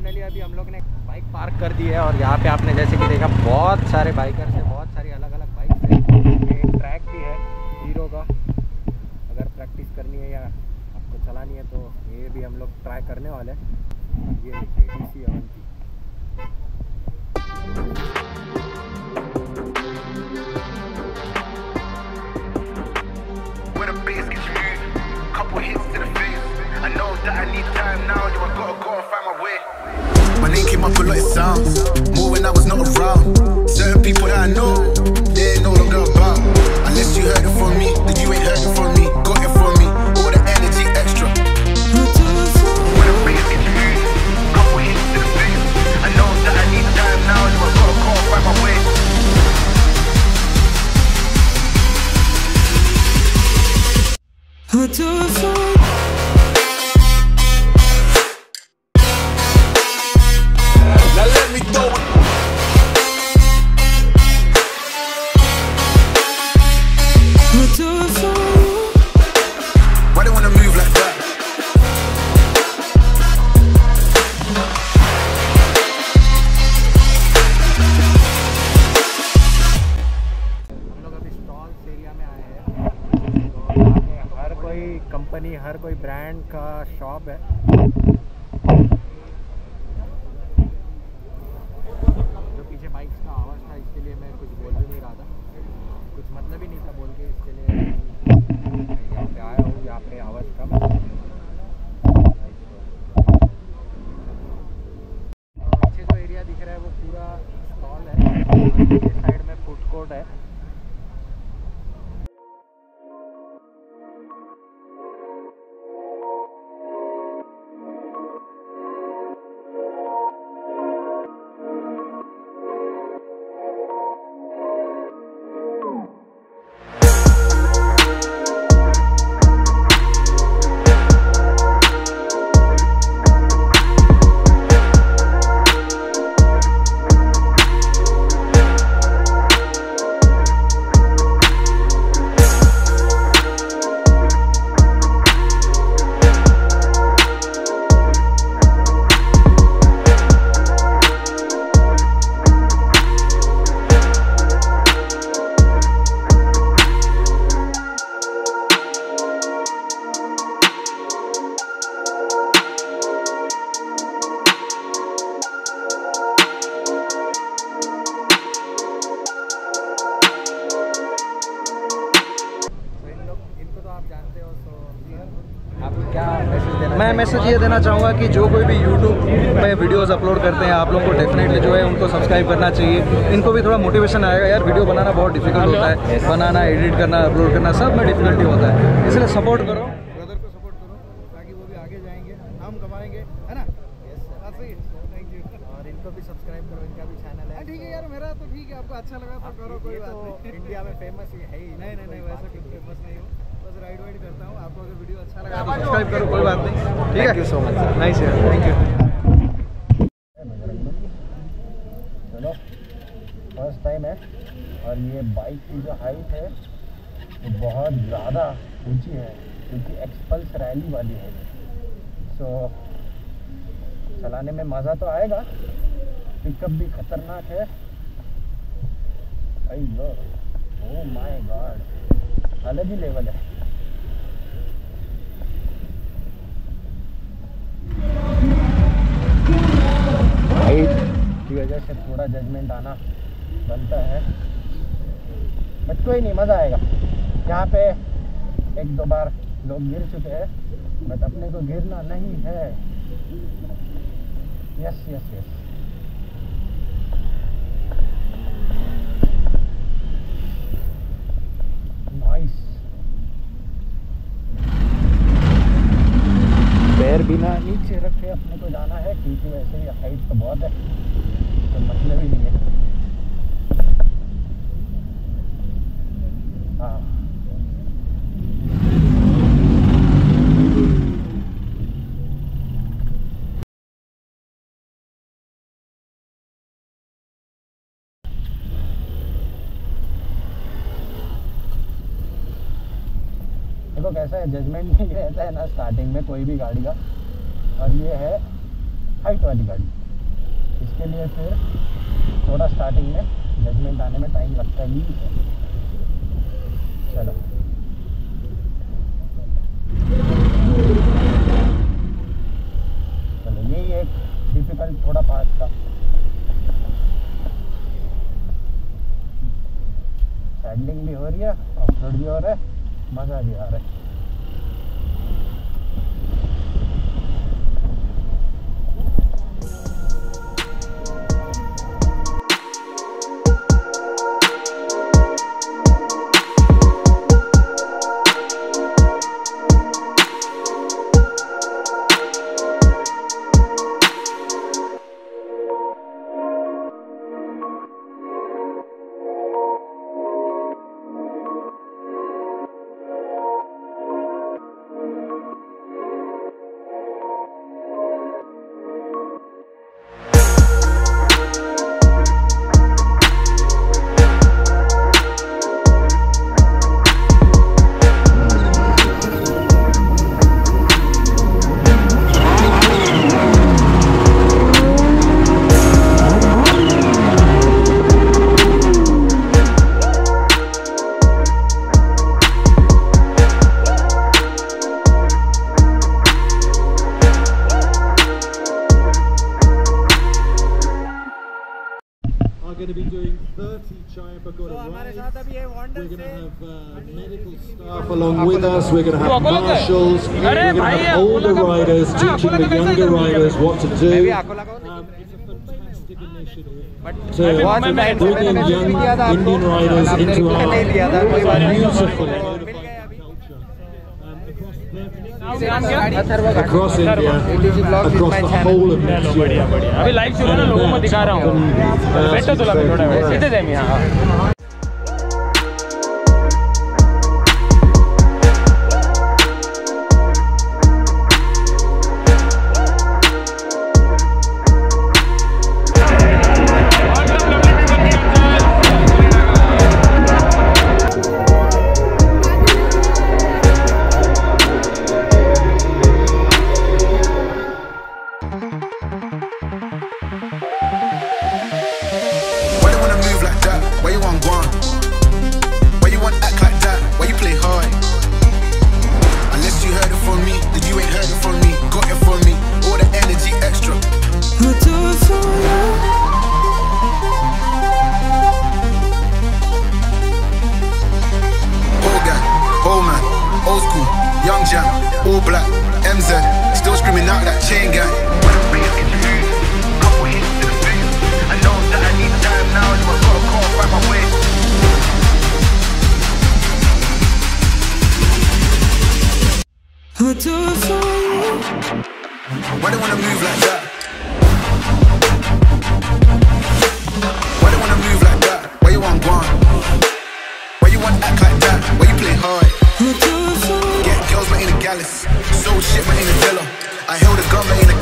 Finally अभी हम लोग ने बाइक पार्क कर दी है और यहाँ पे आपने जैसे कि देखा, बहुत सारे बाइकर्स हैं, बहुत सारी अलग अलग बाइक्स हैं। एक ट्रैक भी है हीरो का। अगर प्रैक्टिस करनी है या आपको चलानी है तो ये भी हम लोग ट्राई करने वाले हैं। ये देखिए डी सी कोई कंपनी हर कोई ब्रांड का शॉप है। मैं मैसेज ये देना चाहूँगा कि जो कोई भी यूट्यूब पे वीडियोस अपलोड करते हैं आप लोगों को डेफिनेटली जो है उनको सब्सक्राइब करना चाहिए। इनको भी थोड़ा मोटिवेशन आएगा। यार वीडियो बनाना बहुत डिफ़िकल्ट होता है। बनाना एडिट करना अपलोड करना सब में डिफिकल्टी होता है। इसलिए सपोर्ट करो। ब्रदर को सपोर्ट करो ताकि वो भी आगे जाएँगे। नाम कमाएँगे है ना? थैंक यू और इनको भी सब्सक्राइब करो इनका भी चैनल है। ठीक है यार मेरा तो ठीक है। आपको अच्छा लगा तो करो कोई बात तो नहीं। इंडिया में फ़ेमस ही है ही नहीं नहीं नहीं वैसा कुछ फ़ेमस नहीं हूँ। बस राइड वाइड करता हूँ। आपको अगर वीडियो अच्छा लगा तो सब्सक्राइब करो कोई बात नहीं। ठीक है? Thank you so नाइस यार थैंक यू चलो फ़र्स्ट टाइम है। और ये बाइक की जो हाइट है वो बहुत ज़्यादा ऊँची है क्योंकि एक्सपल्स रैली वाली है। सो चलाने में मज़ा तो आएगा पिकअप भी खतरनाक है। अयो ओ माय गॉड अलग ही लेवल है हाइट से थोड़ा जजमेंट आना बनता है। बट कोई नहीं, मज़ा आएगा। यहाँ पे एक दो बार लोग गिर चुके हैं बट अपने को गिरना नहीं है। यस यस यस नाइस पैर बिना नीचे रख के अपने को जाना है क्योंकि वैसे ही हाइट तो बहुत है। तो मतलब ही नहीं है। हाँ। देखो कैसा है जजमेंट नहीं रहता है ना स्टार्टिंग में कोई भी गाड़ी का। और ये है हाइट वाली गाड़ी। इसके लिए फिर थोड़ा स्टार्टिंग में जजमेंट आने में टाइम लगता ही है। चलो। चलो यही एक डिफ़िकल्ट थोड़ा पार्ट था। सैंडिंग भी हो रही है ऑफ़ भी हो रहा है, मज़ा भी आ रहा है। going to be doing 30 Chaya Pagoda rides. We're going to have uh, medical staff along with us. We're going to have marshals. We're going to have older riders teaching the younger riders what to do. Um, it's. To bring in young Indian riders into our beautiful across, India, across the whole of Nigeria. अभी live शुरू ना लोगों को दिखा रहा हूँ बैठो तो लगे थोड़ा इतने इथेच आहे Old guy, old man, old school, young jam, all black, MZ, still screaming out that chain gang. I'm bringing it to you, callous. Shit, my ain't a dealer. I held a gun, but ain't a